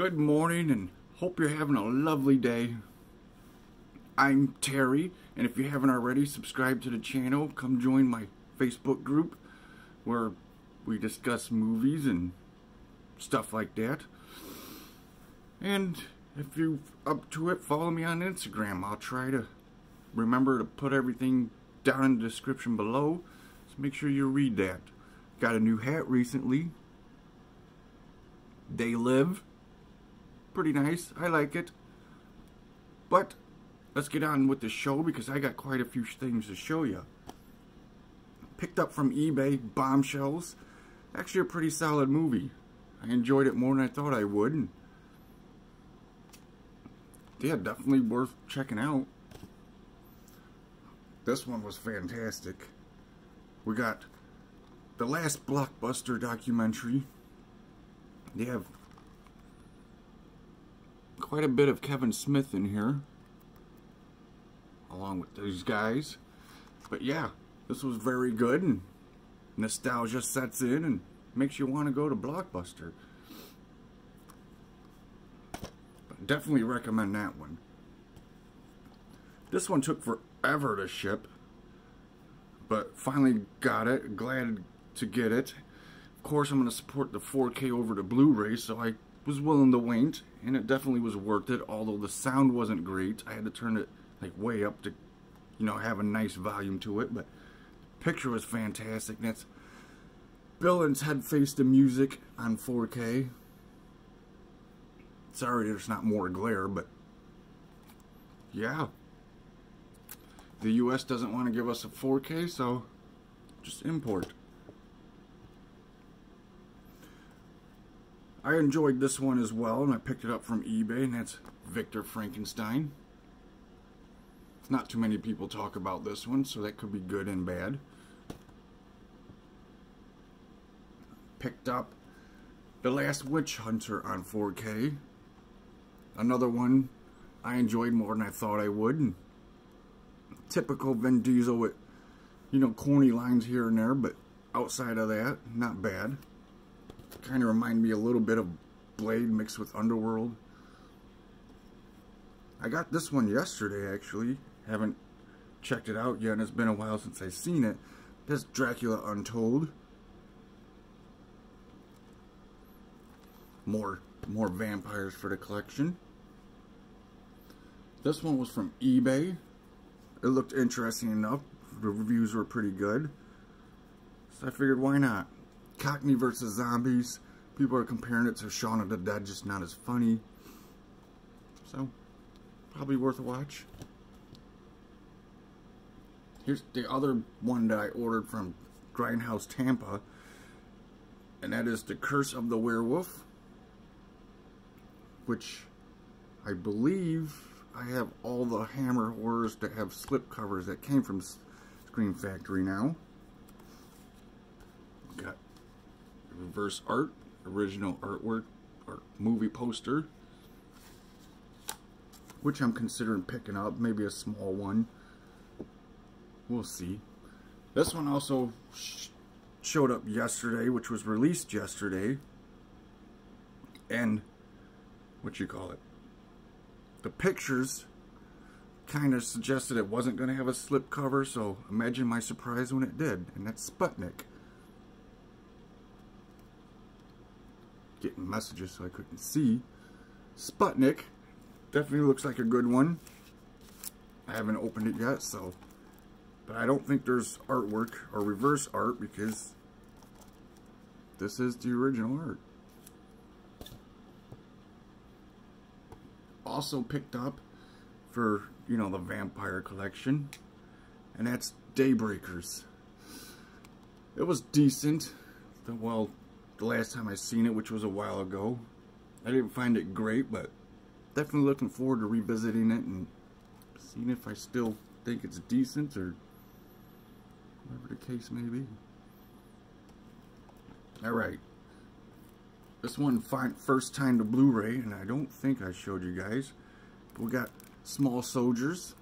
Good morning and hope you're having a lovely day. I'm Terry, and if you haven't already, subscribe to the channel. Come join my Facebook group where we discuss movies and stuff like that. And if you're up to it, follow me on Instagram. I'll try to remember to put everything down in the description below. So make sure you read that. Got a new hat recently. They live. Pretty nice. I like it. But let's get on with the show because I got quite a few things to show you. Picked up from eBay, Bombshells. Actually a pretty solid movie. I enjoyed it more than I thought I would. Yeah, definitely worth checking out. This one was fantastic. We got the last blockbuster documentary. They have quite a bit of Kevin Smith in here, along with these guys. But yeah, this was very good, and nostalgia sets in and makes you want to go to Blockbuster. But definitely recommend that one. This one took forever to ship, but finally got it. Glad to get it. Of course, I'm going to support the 4K over the Blu-ray, so I was willing to wait, and it definitely was worth it, although the sound wasn't great. I had to turn it like way up to, you know, have a nice volume to it, but picture was fantastic. That's Bill and Ted Face the Music on 4K. Sorry there's not more glare, but yeah. The US doesn't want to give us a 4K, so just import. I enjoyed this one as well, and I picked it up from eBay, and that's Victor Frankenstein. Not too many people talk about this one, so that could be good and bad. Picked up The Last Witch Hunter on 4K. Another one I enjoyed more than I thought I would. And typical Vin Diesel with, you know, corny lines here and there, but outside of that, not bad kind of remind me a little bit of Blade mixed with Underworld. I got this one yesterday, actually. Haven't checked it out yet, and it's been a while since I've seen it. This Dracula Untold. More, more vampires for the collection. This one was from eBay. It looked interesting enough. The reviews were pretty good. So I figured, why not? Cockney versus Zombies. People are comparing it to Shaun of the Dead, just not as funny. So, probably worth a watch. Here's the other one that I ordered from Grindhouse Tampa. And that is The Curse of the Werewolf. Which I believe I have all the Hammer horrors that have slip covers that came from Scream Factory now. Got reverse art, original artwork, or movie poster, which I'm considering picking up, maybe a small one. We'll see. This one also sh showed up yesterday, which was released yesterday, and what you call it? The pictures kind of suggested it wasn't going to have a slip cover, so imagine my surprise when it did, and that's Sputnik. Getting messages so I couldn't see. Sputnik. Definitely looks like a good one. I haven't opened it yet, so... But I don't think there's artwork or reverse art because this is the original art. Also picked up for, you know, the vampire collection. And that's Daybreakers. It was decent. The, Well, the last time I seen it, which was a while ago. I didn't find it great, but definitely looking forward to revisiting it and seeing if I still think it's decent or whatever the case may be. Alright. This one, first time to Blu-ray, and I don't think I showed you guys. We got Small Soldiers.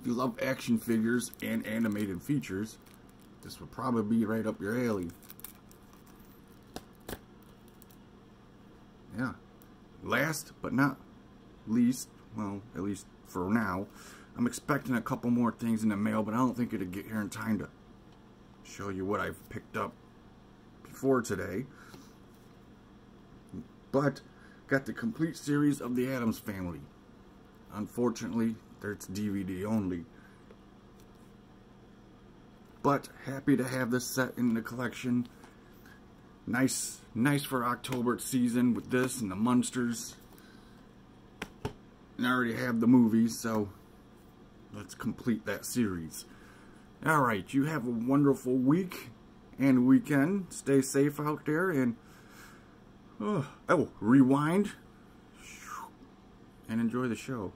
If you love action figures and animated features, this would probably be right up your alley. Yeah. Last but not least, well, at least for now, I'm expecting a couple more things in the mail, but I don't think it'll get here in time to show you what I've picked up before today. But got the complete series of the Addams Family. Unfortunately, it's DVD only. But happy to have this set in the collection. Nice, nice for October season with this and the Munsters. And I already have the movies, so let's complete that series. Alright, you have a wonderful week and weekend. Stay safe out there and oh, oh rewind and enjoy the show.